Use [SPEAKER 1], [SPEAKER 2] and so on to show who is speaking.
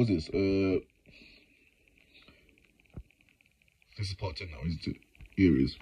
[SPEAKER 1] What is this? Uh, this is part ten now. isn't it? Here it is.